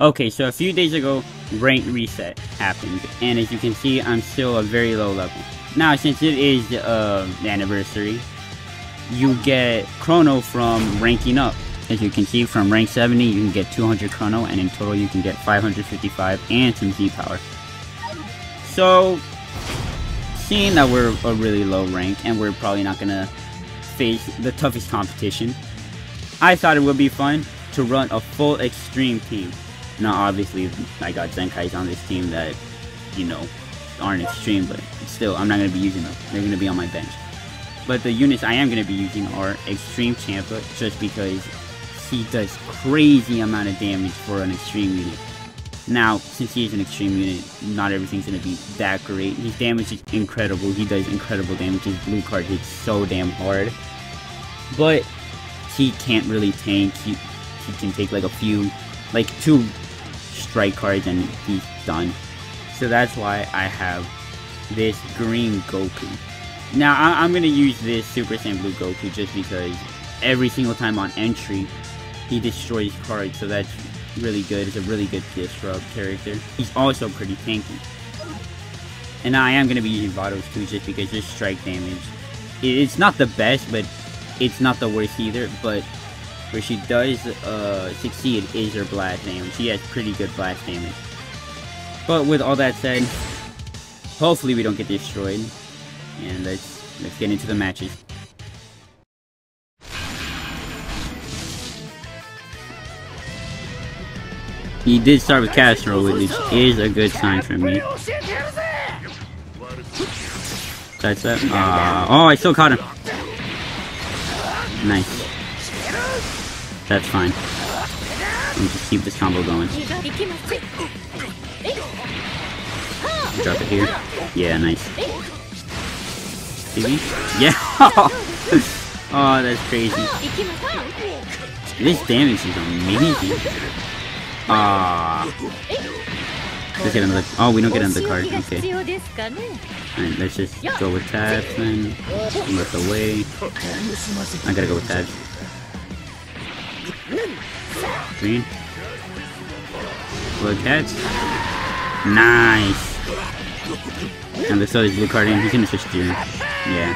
Okay, so a few days ago, rank reset happened, and as you can see, I'm still a very low level. Now, since it is uh, the anniversary, you get chrono from ranking up. As you can see, from rank 70, you can get 200 chrono, and in total, you can get 555 and some Z power. So, seeing that we're a really low rank, and we're probably not gonna face the toughest competition, I thought it would be fun to run a full extreme team. Now, obviously, I got Zenkais on this team that, you know, aren't extreme, but still, I'm not going to be using them. They're going to be on my bench. But the units I am going to be using are Extreme Champa, just because he does crazy amount of damage for an extreme unit. Now, since he is an extreme unit, not everything's going to be that great. His damage is incredible. He does incredible damage. His blue card hits so damn hard. But he can't really tank. He, he can take like a few, like two strike cards and he's done. So that's why I have this green Goku. Now I am going to use this Super Saiyan Blue Goku just because every single time on entry he destroys cards so that's really good. It's a really good disrupt character. He's also pretty tanky. And I am going to be using Vados too just because just strike damage. It's not the best but it's not the worst either but where she does uh, succeed is her blast damage. She has pretty good blast damage. But with all that said, hopefully we don't get destroyed. And let's let's get into the matches. He did start with Castro, which is a good sign for me. That's that. Uh, oh, I still caught him. Nice. That's fine. Let me just keep this combo going. Drop it here. Yeah, nice. PV? Yeah! oh, that's crazy. This damage is amazing. Ah. Let's get another. Oh, we don't get another card. Okay. Alright, let's just go with tabs then. Look away. I gotta go with tabs. Green. Look at. Nice. And throw this blue card in. He's gonna switch gear. Yeah.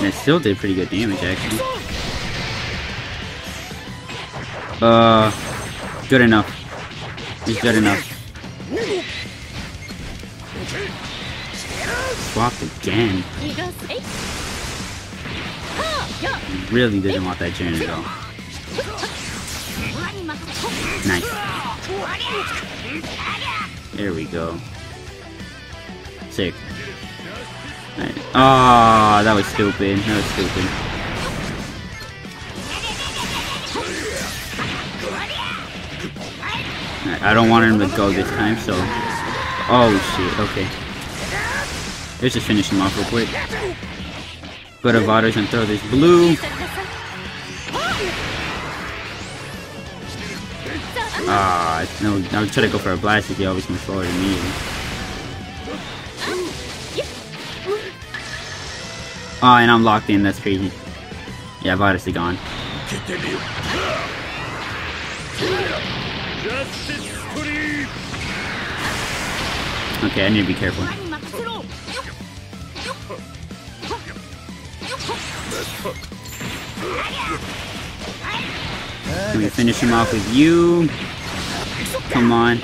That still did pretty good damage, actually. Uh, good enough. He's good enough. Swapped again really doesn't want that Jin at all. Nice. There we go. Sick. Right. Oh, that was stupid. That was stupid. I don't want him to go this time, so... Oh, shit. Okay. Let's just finish him off real quick. Go to Vados and throw this blue. Ah, no, I was trying to go for a blast if he always comes forward immediately. Oh, and I'm locked in, that's crazy. Yeah, Vados is gone. Okay, I need to be careful. Can we finish him off with you? Come on.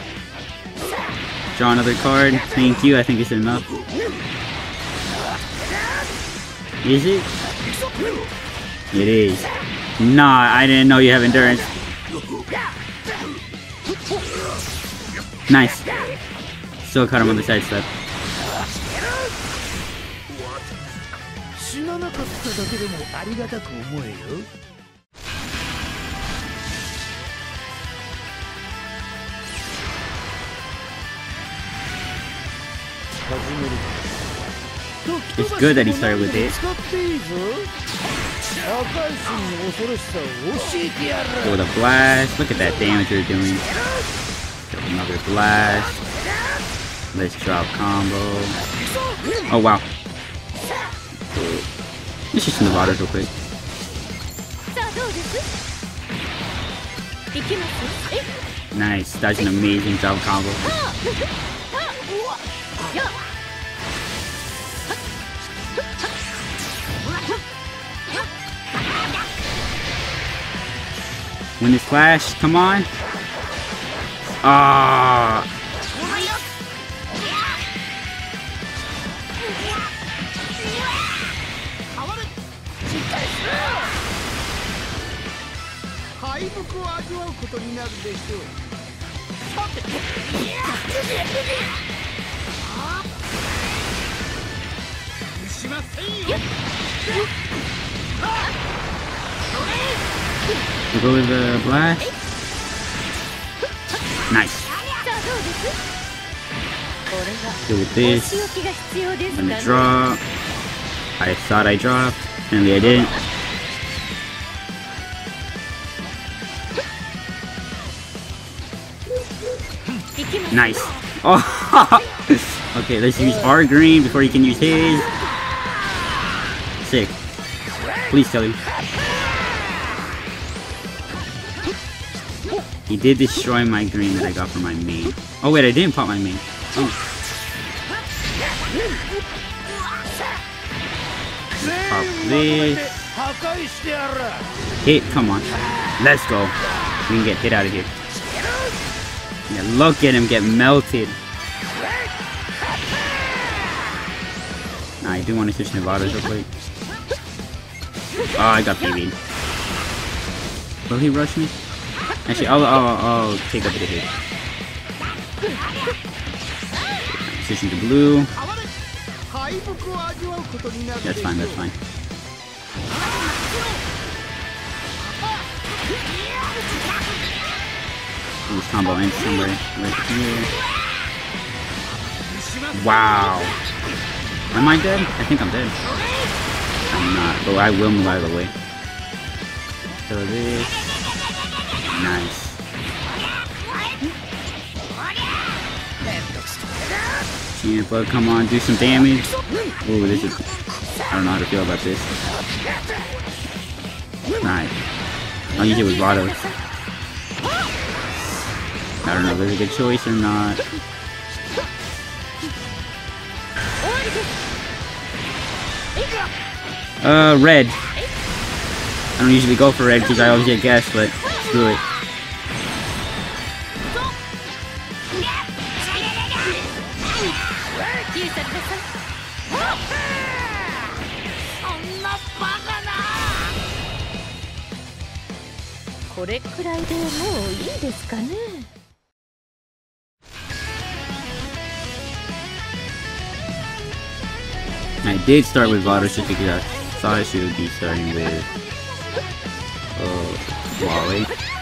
Draw another card. Thank you. I think it's enough. Is it? It is. Nah, I didn't know you have endurance. Nice. Still caught him on the side step. It's good that he started with it. Go with a blast. Look at that damage you're doing. Another blast. Let's drop combo. Oh wow. Let's just in the water real quick. Nice. That's an amazing jump combo. Win this clash. Come on. Ah. We go with the blast. Nice. Go with this. I'm gonna drop. I thought I dropped. Apparently I didn't. Nice. Oh. okay, let's use our green before he can use his. Sick. Please tell him. He did destroy my green that I got from my main. Oh wait, I didn't pop my main. Oh. Pop this. Hit, come on. Let's go. We can get hit out of here. Yeah, look at him get melted. Nah, I do want to switch Nevadas real quick. Oh, I got PV'd. Will he rush me? Actually, I'll, I'll, I'll take up the hit. Switching to blue. That's fine, that's fine. Ooh, combo ends somewhere right here. Wow. Am I dead? I think I'm dead. I'm not, but I will move out of the way. So this. Nice. Champa, come on, do some damage. Ooh, this is... I don't know how to feel about this. Nice. I'll use it with Vados. I don't know if it's a good choice or not. Uh, red. I don't usually go for red because I always get gas, but screw it. I did start with Vados just because I thought I should be starting with uh, Wally.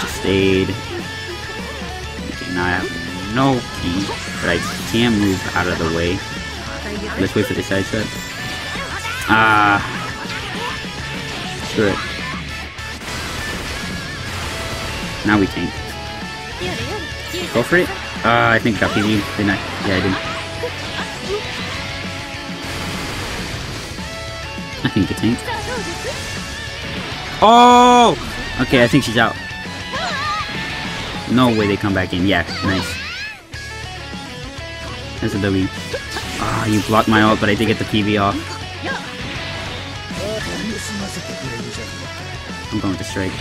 Just stayed. Okay, now I have no key, but I can move out of the way. Let's wait for the side step. Ah. Screw it. Now we tank. Go for it. Uh, I think got PV, didn't I? Yeah, I did. I think the tank. Oh! Okay, I think she's out. No way they come back in. Yeah, nice. That's a W. Ah, you blocked my ult, but I did get the PV off. I'm going to strike.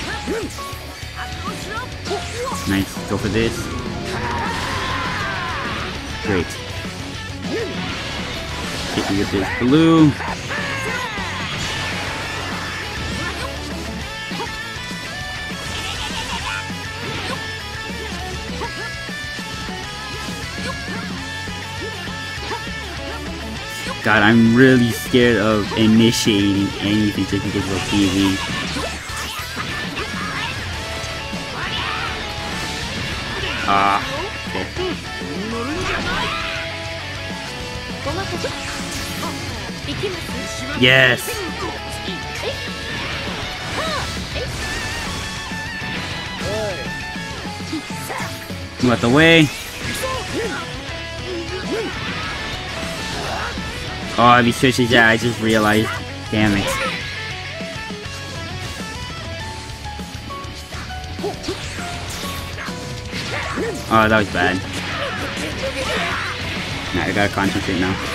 Nice. Go for this. Great. Me with this blue. God, I'm really scared of initiating anything just because of PV. Ah, okay. Yes! Out the way. Oh, if he switches that, I just realized. Damn it. Oh, that was bad. Nah, I gotta concentrate now.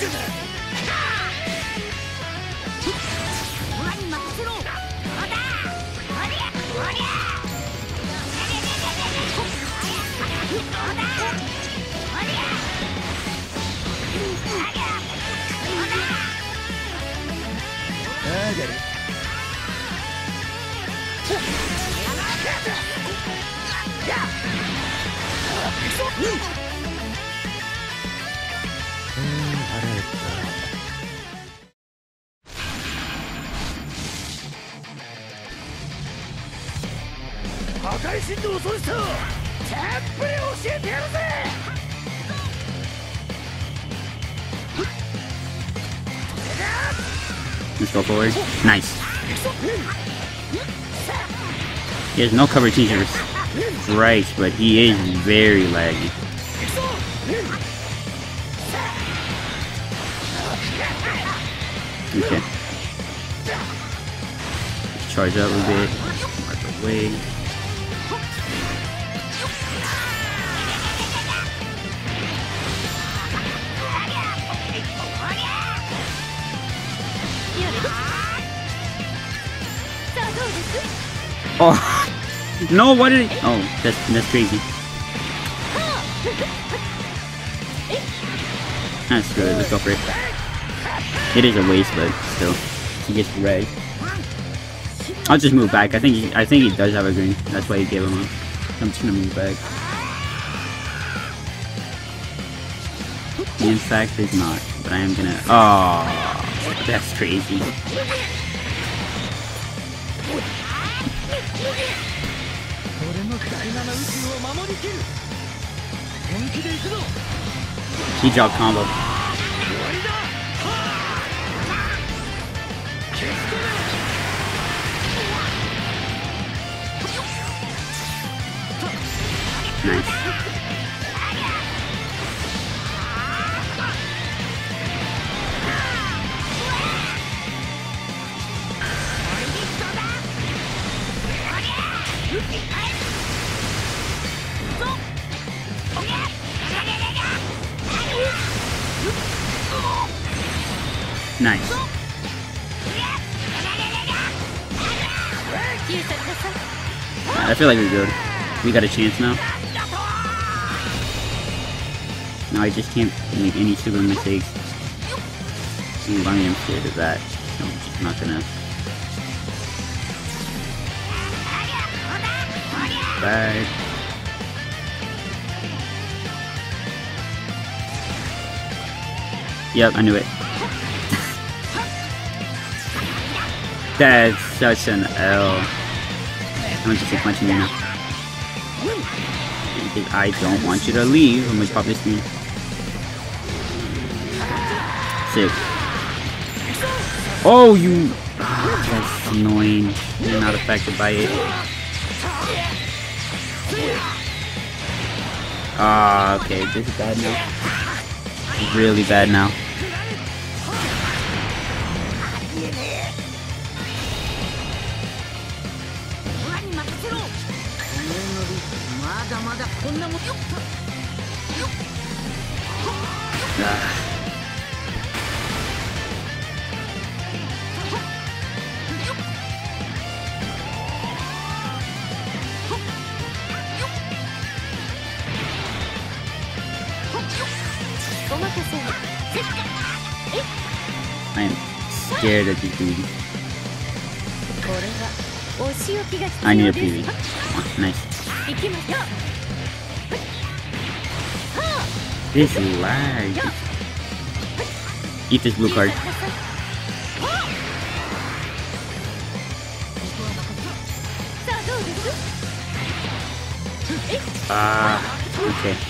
覚悟空に任せろまたおりゃおりゃ上がるうん Let's go forward. Nice. He has no cover teachers. Right, but he is very laggy. Okay. Charge up a bit. Mark away. Oh no! What did? He... Oh, that's that's crazy. That's good. Let's go for it. It is a waste, but still, he gets red. I'll just move back. I think he, I think he does have a green. That's why he gave him up. I'm just gonna move back. In fact is not, but I am gonna. Oh, that's crazy. He dropped combo. I feel like we're good. We got a chance now. No, I just can't make any stupid mistakes. Ooh, I am scared of that. I'm just not gonna. Bad. Yep, I knew it. That's such an L. Punching you now. Because I don't want you to leave. I'm gonna pop this screen. Sick. Oh, you. That's annoying. You're not affected by it. Ah, okay. This is bad now. Really bad now. I am scared of these dudes. I need a PV. Oh, nice. This lag. Eat this blue card. Ah, okay.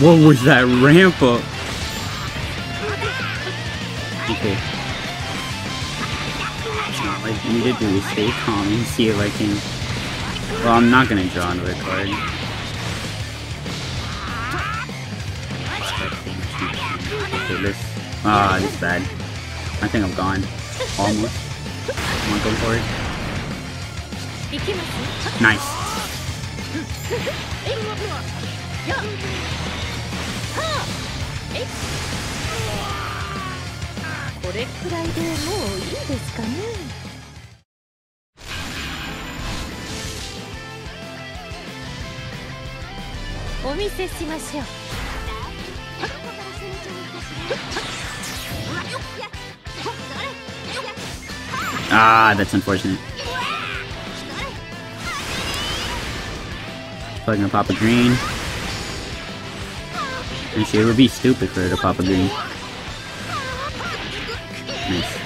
What was that ramp up? Okay. All I need to do stay calm and see if I can... Well, I'm not gonna draw another card. This... Ah, this is bad. I think I'm gone. Almost. Come on, go for it. Nice. お見せしましょう Ah, that's unfortunate. Probably gonna pop a green. And she would be stupid for her to pop a green. Nice.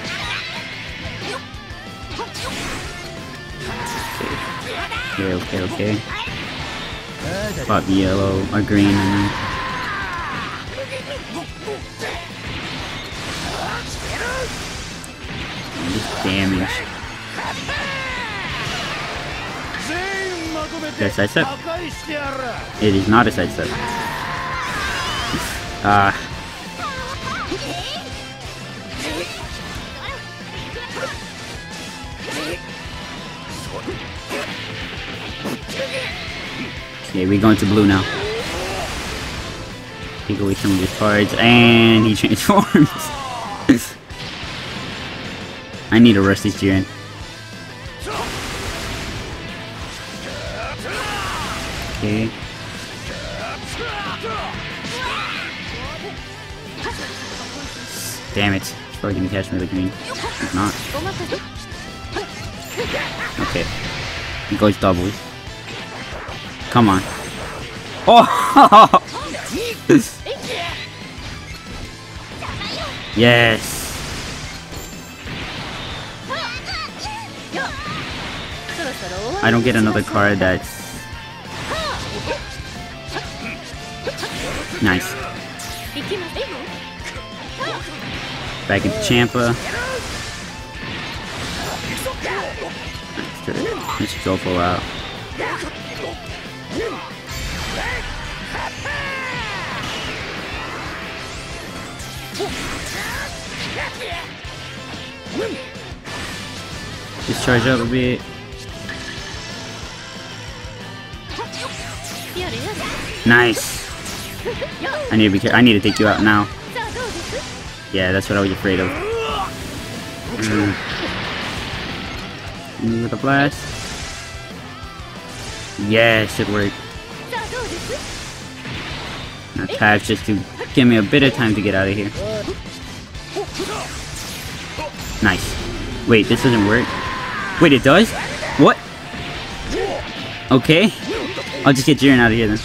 Okay, okay, okay. Pop yellow or green. I mean. Just damage. Did sidestep? It is not a sidestep. Ah. Okay, we going to blue now. Take away some of these cards, and he transforms. I need to rush this Jiren. Okay. Damn it. He's probably gonna catch me with green. He's not. Okay. He goes doubles. Come on. Oh! yes! I don't get another card that... Nice. Back into Champa. Let's go for out. Just charge up a bit. Nice. I need to be. I need to take you out now. Yeah, that's what I was afraid of. Mm. With a blast. Yes, it worked. Attack just to give me a bit of time to get out of here. Nice. Wait, this doesn't work. Wait, it does? What? Okay. I'll just get Jiren out of here then.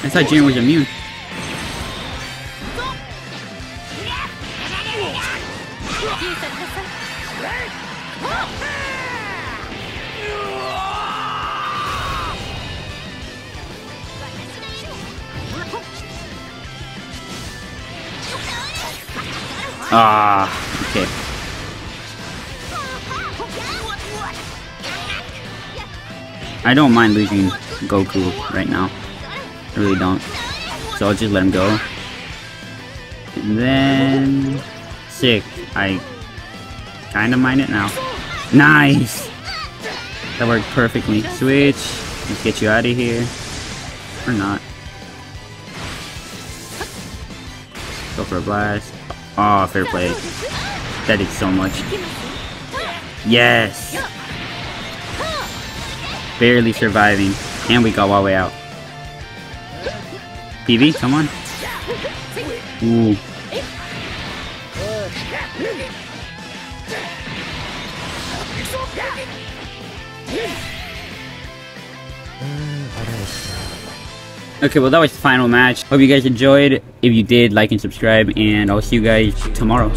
I thought Jiren was immune. Ah, okay. I don't mind losing Goku right now. I really don't. So I'll just let him go. And then... Sick. I kind of mind it now. Nice! That worked perfectly. Switch. Let's get you out of here. Or not. Go for a blast. Oh, fair play. That did so much. Yes! Barely surviving. And we got way out. PV, come on. Ooh. Okay, well that was the final match. Hope you guys enjoyed. If you did, like and subscribe, and I'll see you guys tomorrow.